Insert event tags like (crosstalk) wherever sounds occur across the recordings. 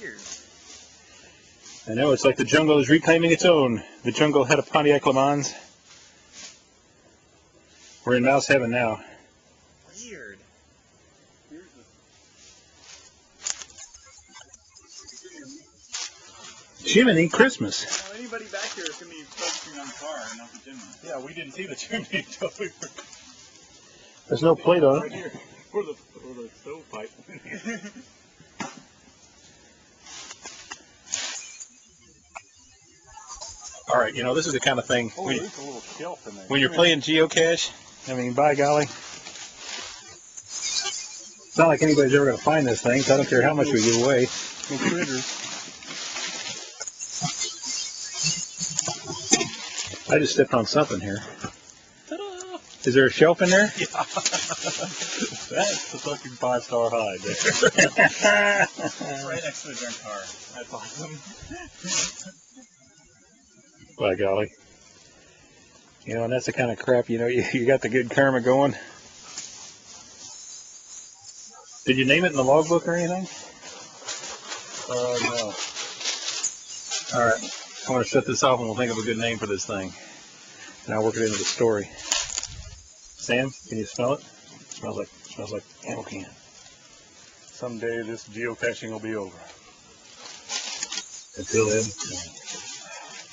Weird. I know, it's like the jungle is reclaiming its own. The jungle had a Pontiac Le Mans. We're in mouse heaven now. Weird. Jiminy Christmas. Well, anybody back here is going to be focusing on the car and not the chimney. Yeah, we didn't see the chimney (laughs) until we were There's no plate on right it. here. Or the, or the stovepipe. (laughs) All right, you know, this is the kind of thing oh, when, there's a little shelf in there. when you're playing geocache. I mean, by golly. It's not like anybody's ever going to find this thing, so I don't care how much we give away. I just stepped on something here. Is there a shelf in there? Yeah. (laughs) That's the fucking five star hide there. right next to the junk car. That's (laughs) awesome. By golly. You know, and that's the kind of crap, you know, (laughs) you, you got the good karma going. Did you name it in the logbook or anything? Uh, no. All right. I'm going to shut this off and we'll think of a good name for this thing. And I'll work it into the story. Sam, can you smell it? smells like smells like ammo can. Someday this geocaching will be over. Until then.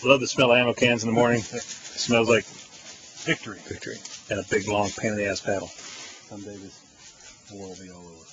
Love the smell of ammo cans in the morning. It smells like Victory. victory. And a big long pain in the ass paddle. Someday this war will be all over.